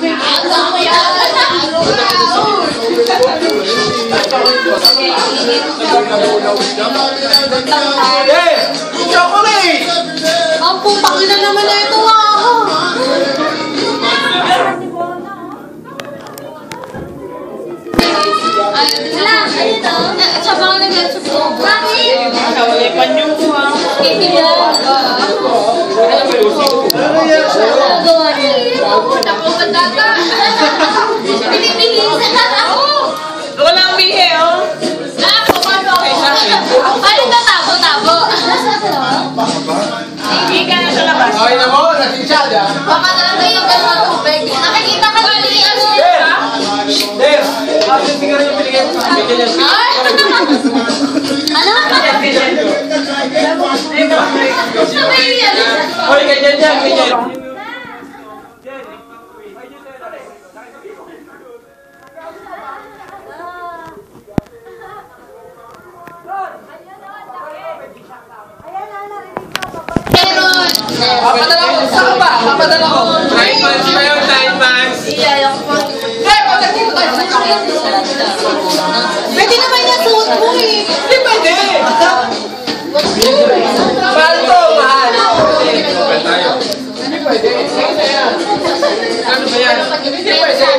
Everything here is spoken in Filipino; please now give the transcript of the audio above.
Eh! Chocolate! Ang putang ina naman na ito ah! Wala, ano ito? Siya ba ang nag-get Bakit? Nakalipan yung kuha. Hindi mo. Ano gawa niya? Tapos data. Binibilis. Wala ang bihe, oh. Ah, ako? Ano na tabo, tabo? Hindi ka na sa labas. Okay na mo, nasinsyada. Papadala tayo yung gano'n tubig. Nakikita ka ba ni ano? There! Bakit tingnan yung binigay mo sa akin? Ganyan. Ay! Ano? Sabay yan. Hoy, ganyan yan, ganyan. Oh, padala ko. Saan ba? Papadala ko. Nine months na yun, nine months. Hindi, ayaw ko. Kaya pag nandito tayo sa kakas. Pwede naman yung suot mo eh. Hindi pwede. Mahal to, mahal. Hindi pwede. Ano ba yan? Hindi pwede.